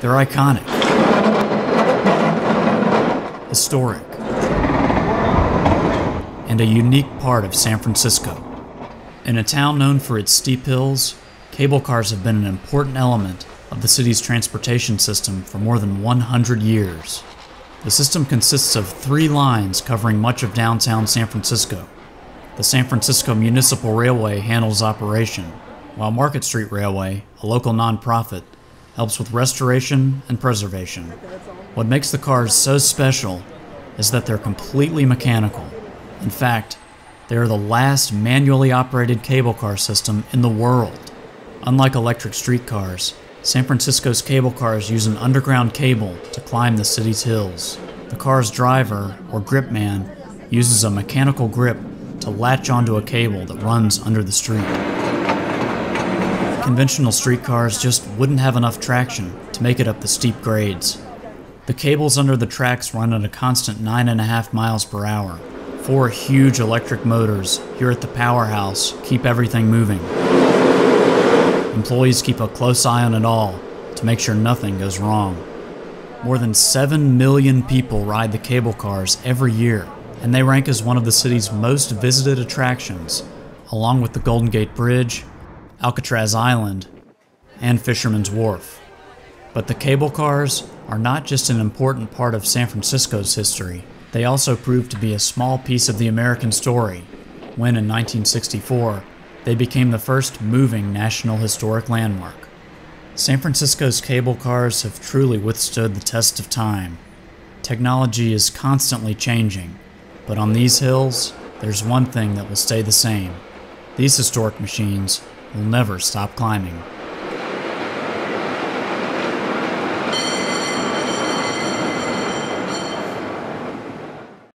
They're iconic, historic, and a unique part of San Francisco. In a town known for its steep hills, cable cars have been an important element of the city's transportation system for more than 100 years. The system consists of three lines covering much of downtown San Francisco. The San Francisco Municipal Railway handles operation, while Market Street Railway, a local nonprofit, helps with restoration and preservation. What makes the cars so special is that they're completely mechanical. In fact, they are the last manually operated cable car system in the world. Unlike electric streetcars, San Francisco's cable cars use an underground cable to climb the city's hills. The car's driver, or grip man, uses a mechanical grip to latch onto a cable that runs under the street. Conventional streetcars just wouldn't have enough traction to make it up the steep grades. The cables under the tracks run at a constant 9.5 miles per hour. Four huge electric motors here at the powerhouse keep everything moving. Employees keep a close eye on it all to make sure nothing goes wrong. More than 7 million people ride the cable cars every year, and they rank as one of the city's most visited attractions, along with the Golden Gate Bridge, Alcatraz Island, and Fisherman's Wharf. But the cable cars are not just an important part of San Francisco's history, they also proved to be a small piece of the American story when, in 1964, they became the first moving National Historic Landmark. San Francisco's cable cars have truly withstood the test of time. Technology is constantly changing, but on these hills, there's one thing that will stay the same. These historic machines will never stop climbing.